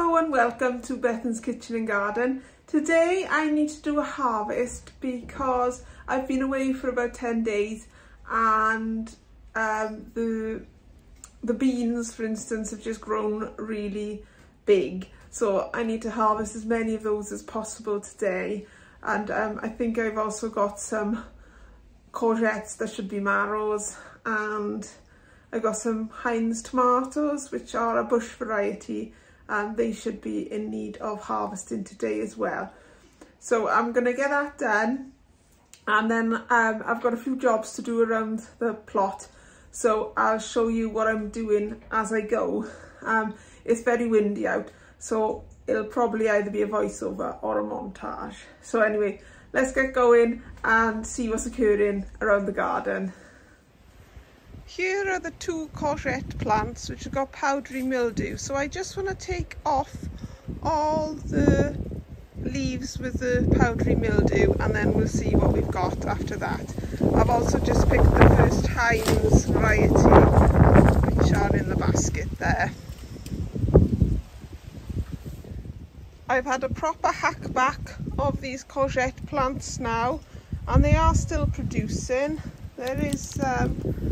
Hello and welcome to Bethan's Kitchen and Garden. Today I need to do a harvest because I've been away for about 10 days and um, the, the beans for instance have just grown really big so I need to harvest as many of those as possible today and um, I think I've also got some courgettes that should be marrows and I got some Heinz tomatoes which are a bush variety and they should be in need of harvesting today as well. So I'm going to get that done and then um, I've got a few jobs to do around the plot so I'll show you what I'm doing as I go. Um, it's very windy out so it'll probably either be a voiceover or a montage. So anyway, let's get going and see what's occurring around the garden. Here are the two courgette plants which have got powdery mildew. So I just want to take off all the leaves with the powdery mildew and then we'll see what we've got after that. I've also just picked the first Heinz variety which are in the basket there. I've had a proper hack back of these courgette plants now and they are still producing. There is um,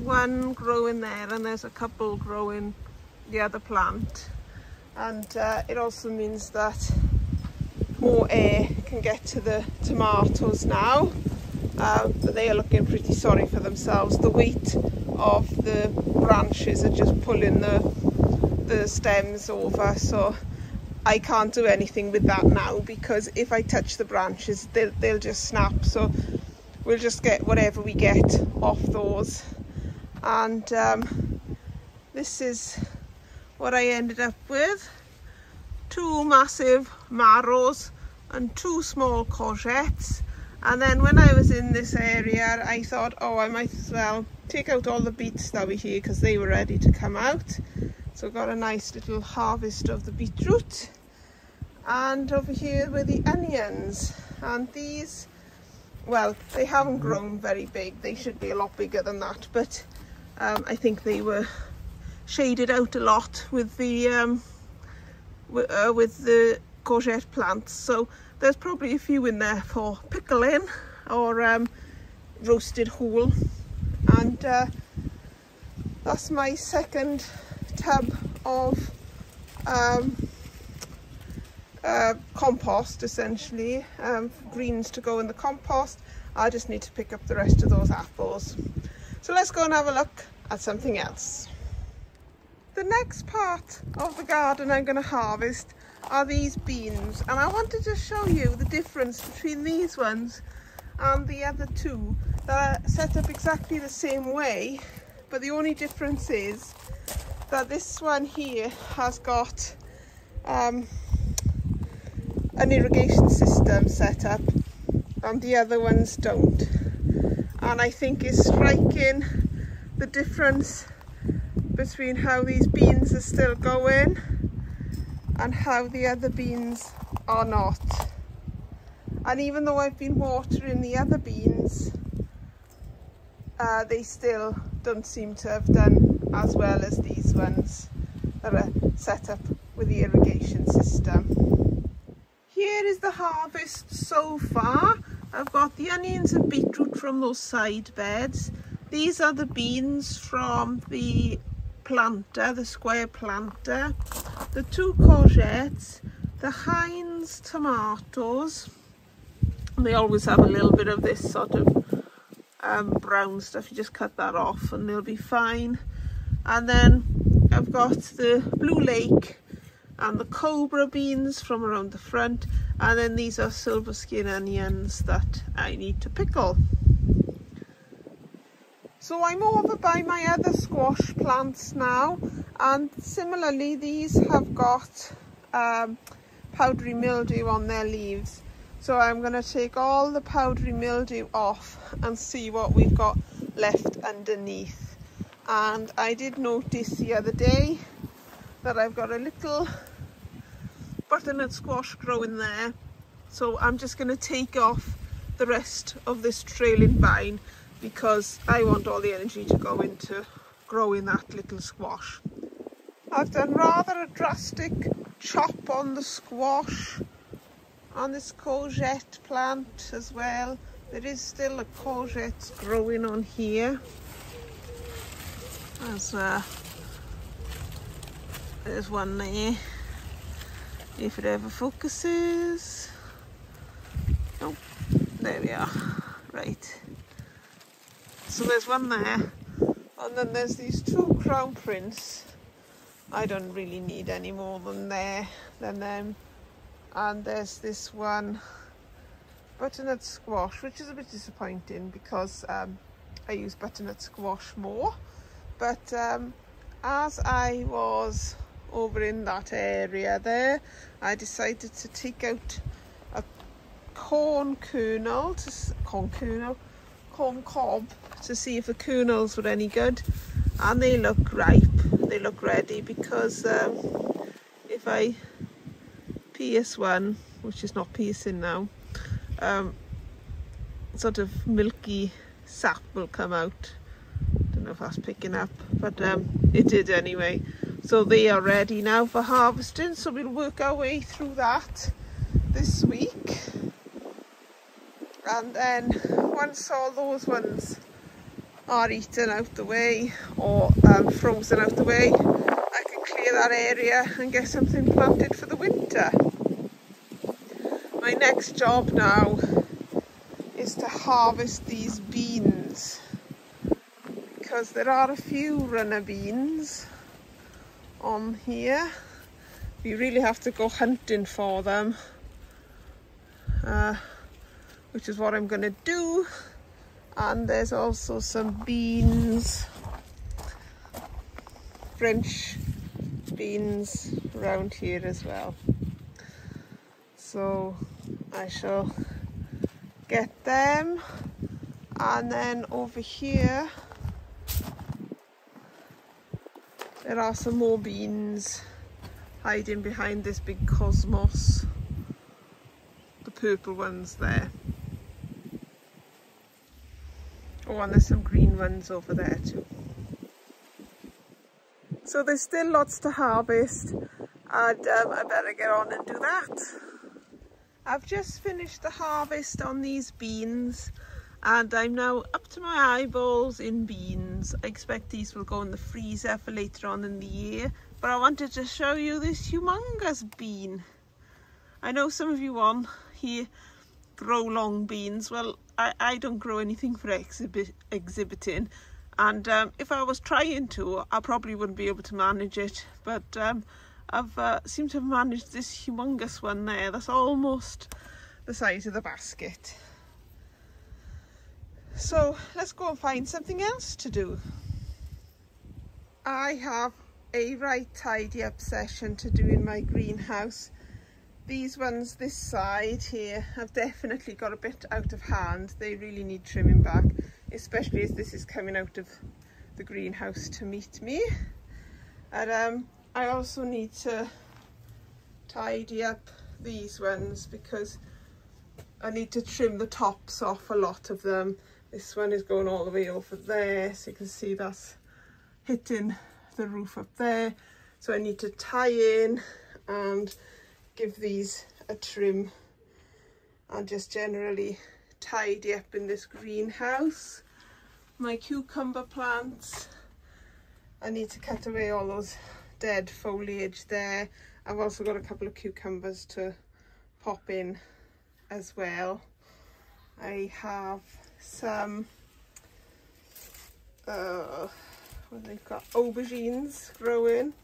one growing there and there's a couple growing the other plant. And uh, it also means that more air can get to the tomatoes now. Uh, but they are looking pretty sorry for themselves. The weight of the branches are just pulling the the stems over. So I can't do anything with that now because if I touch the branches they'll, they'll just snap. So we'll just get whatever we get off those and um, this is what I ended up with two massive marrows and two small courgettes and then when I was in this area I thought oh I might as well take out all the beets that were here because they were ready to come out so got a nice little harvest of the beetroot. And over here were the onions. And these, well, they haven't grown very big. They should be a lot bigger than that. But um, I think they were shaded out a lot with the um, uh, with the courgette plants. So there's probably a few in there for pickling or um, roasted whole. And uh, that's my second tub of um, uh, compost essentially, um, greens to go in the compost. I just need to pick up the rest of those apples. So let's go and have a look at something else. The next part of the garden I'm going to harvest are these beans and I wanted to show you the difference between these ones and the other two that are set up exactly the same way but the only difference is that this one here has got um, an irrigation system set up and the other ones don't and I think it's striking the difference between how these beans are still going and how the other beans are not and even though I've been watering the other beans uh, they still don't seem to have done as well as these ones that are set up with the irrigation system. Here is the harvest so far. I've got the onions and beetroot from those side beds. These are the beans from the planter, the square planter. The two courgettes, the Heinz tomatoes. They always have a little bit of this sort of um, brown stuff. You just cut that off and they'll be fine and then I've got the Blue Lake and the Cobra beans from around the front and then these are silver skin onions that I need to pickle. So I'm over by my other squash plants now and similarly these have got um, powdery mildew on their leaves. So I'm going to take all the powdery mildew off and see what we've got left underneath and I did notice the other day that I've got a little butternut squash growing there so I'm just going to take off the rest of this trailing vine because I want all the energy to go into growing that little squash. I've done rather a drastic chop on the squash on this courgette plant as well. There is still a courgette growing on here. There's, uh, there's one there. If it ever focuses. Oh, there we are. Right. So there's one there. And then there's these two Crown Prince. I don't really need any more than there than them. And there's this one butternut squash, which is a bit disappointing because um, I use butternut squash more. But um, as I was over in that area there, I decided to take out a corn kernel, to, corn kernel, corn cob to see if the kernels were any good. And they look ripe. They look ready because um, if I pierce one which is not piercing now um, sort of milky sap will come out. Don't know if that's picking up but um, it did anyway. So they are ready now for harvesting. So we'll work our way through that this week and then once all those ones are eaten out the way or um, frozen out the way, I can clear that area and get something planted for the winter. My next job now is to harvest these beans because there are a few runner beans on here. We really have to go hunting for them, uh, which is what I'm going to do. And there's also some beans. French beans around here as well. So I shall get them. And then over here there are some more beans hiding behind this big cosmos. The purple ones there Oh, and there's some green ones over there too. So there's still lots to harvest and um, I better get on and do that. I've just finished the harvest on these beans and I'm now up to my eyeballs in beans. I expect these will go in the freezer for later on in the year but I wanted to show you this humongous bean. I know some of you on here grow long beans. Well, I, I don't grow anything for exhibit, exhibiting. And um, if I was trying to, I probably wouldn't be able to manage it. But um, I've uh, seemed to have managed this humongous one there. That's almost the size of the basket. So let's go and find something else to do. I have a right tidy obsession to do in my greenhouse these ones this side here have definitely got a bit out of hand. They really need trimming back, especially as this is coming out of the greenhouse to meet me. And um, I also need to tidy up these ones because I need to trim the tops off a lot of them. This one is going all the way over there, so you can see that's hitting the roof up there. So I need to tie in and give these a trim and just generally tidy up in this greenhouse. My cucumber plants, I need to cut away all those dead foliage there. I've also got a couple of cucumbers to pop in as well. I have some, uh, well, they've got aubergines growing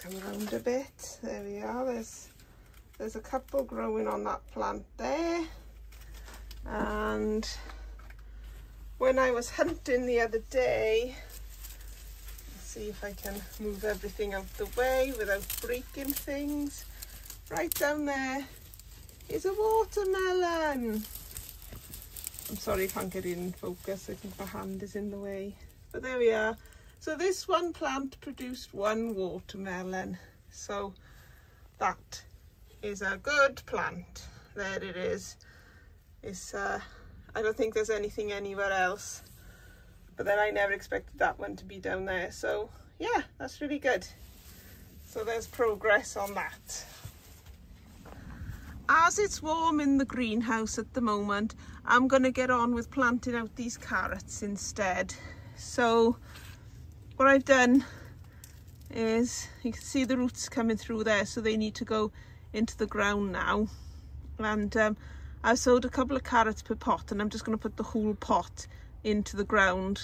come around a bit. There we are. There's there's a couple growing on that plant there. And when I was hunting the other day, see if I can move everything out the way without breaking things. Right down there is a watermelon. I'm sorry I can't get in focus. I think my hand is in the way. But there we are. So this one plant produced one watermelon. So that is a good plant. There it is. It's, uh, I don't think there's anything anywhere else. But then I never expected that one to be down there. So yeah, that's really good. So there's progress on that. As it's warm in the greenhouse at the moment, I'm going to get on with planting out these carrots instead. So what I've done is, you can see the roots coming through there, so they need to go into the ground now. And um, I've sowed a couple of carrots per pot and I'm just going to put the whole pot into the ground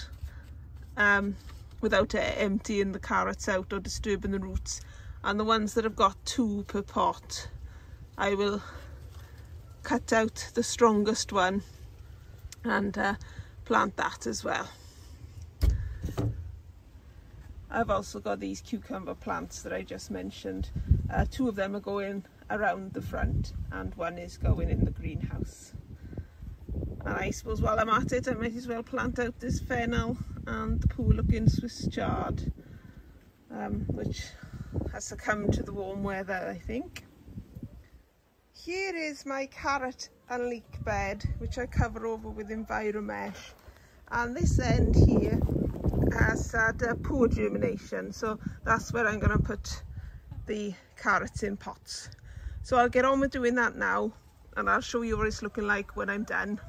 um, without emptying the carrots out or disturbing the roots. And the ones that have got two per pot, I will cut out the strongest one and uh, plant that as well. I've also got these cucumber plants that I just mentioned. Uh, two of them are going around the front and one is going in the greenhouse. And I suppose while I'm at it I might as well plant out this fennel and the poor looking Swiss chard um, which has succumbed to the warm weather I think. Here is my carrot and leek bed which I cover over with Enviromesh and this end here had poor germination so that's where I'm going to put the carrots in pots. So I'll get on with doing that now and I'll show you what it's looking like when I'm done.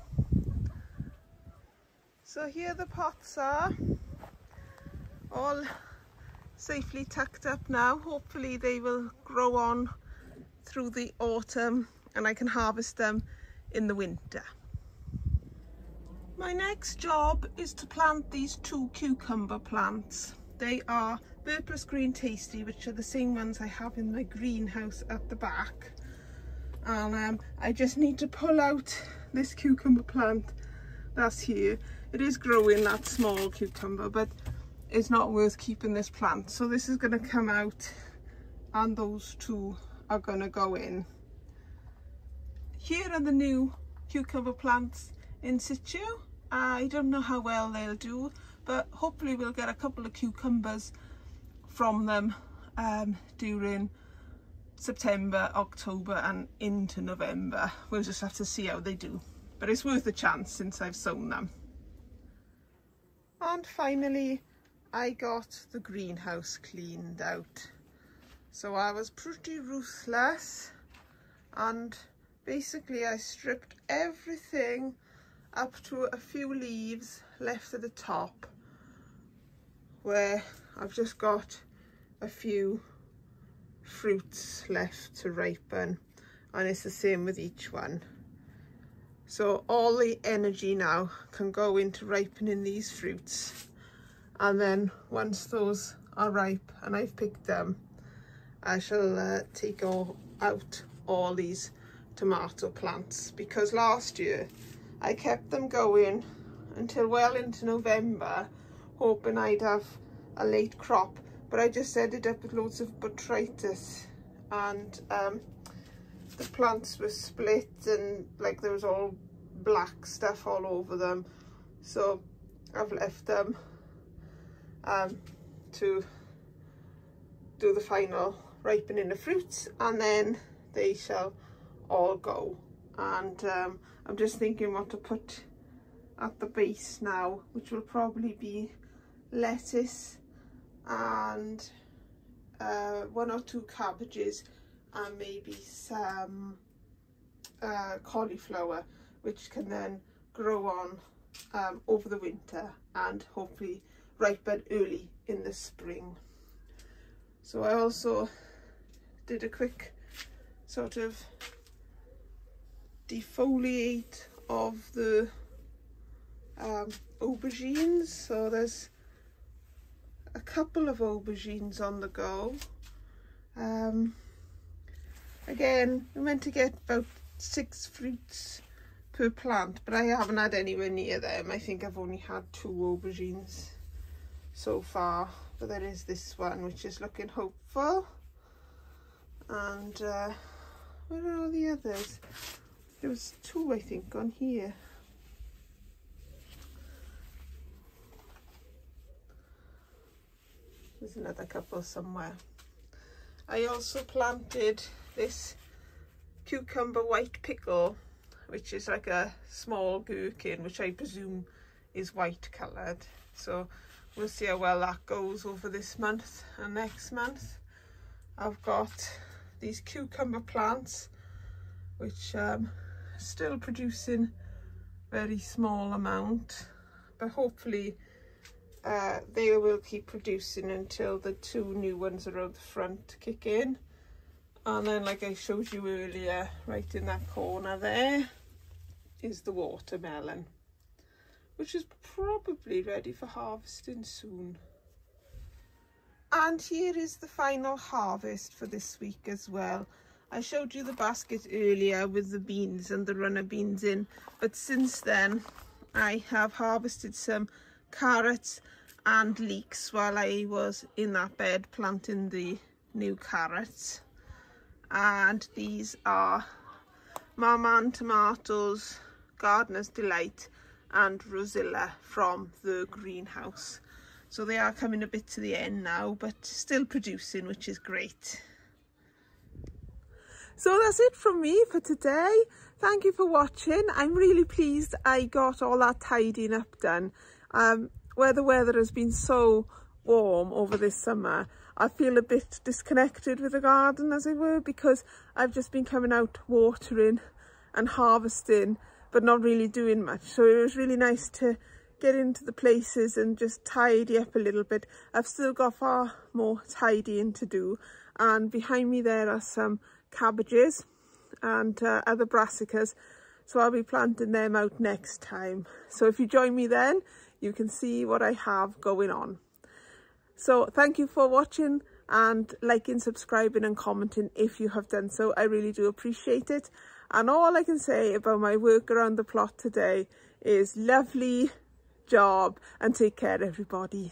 So here the pots are all safely tucked up now. Hopefully they will grow on through the autumn and I can harvest them in the winter my next job is to plant these two cucumber plants. They are Burpless Green Tasty, which are the same ones I have in my greenhouse at the back. And um, I just need to pull out this cucumber plant that's here. It is growing that small cucumber, but it's not worth keeping this plant. So this is going to come out and those two are going to go in. Here are the new cucumber plants in situ I don't know how well they'll do, but hopefully we'll get a couple of cucumbers from them um, during September, October and into November. We'll just have to see how they do. But it's worth a chance since I've sown them. And finally, I got the greenhouse cleaned out. So I was pretty ruthless and basically I stripped everything up to a few leaves left at the top where I've just got a few fruits left to ripen and it's the same with each one. So all the energy now can go into ripening these fruits and then once those are ripe and I've picked them I shall uh, take all, out all these tomato plants because last year I kept them going until well into November, hoping I'd have a late crop, but I just ended up with loads of botrytis and um, the plants were split and like there was all black stuff all over them. So I've left them um, to do the final ripening of fruits and then they shall all go and um, I'm just thinking what to put at the base now which will probably be lettuce and uh, one or two cabbages and maybe some uh, cauliflower which can then grow on um, over the winter and hopefully ripen early in the spring. So I also did a quick sort of defoliate of the um, aubergines. So there's a couple of aubergines on the go. Um, again, we're meant to get about six fruits per plant, but I haven't had anywhere near them. I think I've only had two aubergines so far, but there is this one which is looking hopeful. And uh, where are all the others? There was two, I think, on here. There's another couple somewhere. I also planted this cucumber white pickle, which is like a small gherkin, which I presume is white coloured. So we'll see how well that goes over this month and next month. I've got these cucumber plants which um, still producing very small amount but hopefully uh, they will keep producing until the two new ones around the front kick in. And then like I showed you earlier right in that corner there is the watermelon which is probably ready for harvesting soon. And here is the final harvest for this week as well I showed you the basket earlier with the beans and the runner beans in, but since then I have harvested some carrots and leeks while I was in that bed planting the new carrots. And these are Marmande tomatoes, Gardener's Delight and Rosella from the greenhouse. So they are coming a bit to the end now, but still producing, which is great. So that's it from me for today. Thank you for watching. I'm really pleased I got all that tidying up done. Um, where the weather has been so warm over this summer, I feel a bit disconnected with the garden as it were because I've just been coming out watering and harvesting but not really doing much. So it was really nice to get into the places and just tidy up a little bit. I've still got far more tidying to do and behind me there are some cabbages and uh, other brassicas. So I'll be planting them out next time. So if you join me then you can see what I have going on. So thank you for watching and liking subscribing and commenting if you have done so. I really do appreciate it. And all I can say about my work around the plot today is lovely job and take care everybody